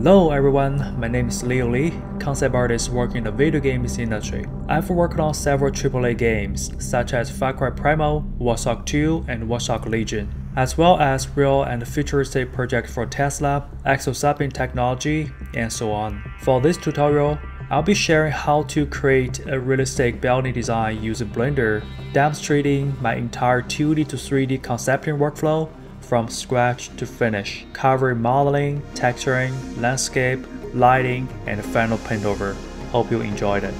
Hello everyone, my name is Leo Li, concept artist working in the video games industry. I've worked on several AAA games, such as Far Cry Primal, Watch 2, and Watch Legion, as well as real and futuristic projects for Tesla, exosubbing technology, and so on. For this tutorial, I'll be sharing how to create a realistic building design using Blender, demonstrating my entire 2D to 3D concepting workflow from scratch to finish, covering modeling, texturing, landscape, lighting, and final paint over. Hope you enjoyed it.